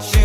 you.